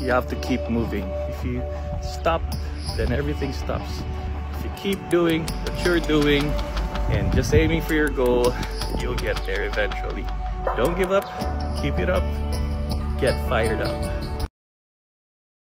you have to keep moving. If you stop, then everything stops. If you keep doing what you're doing and just aiming for your goal, you'll get there eventually. Don't give up, keep it up, get fired up.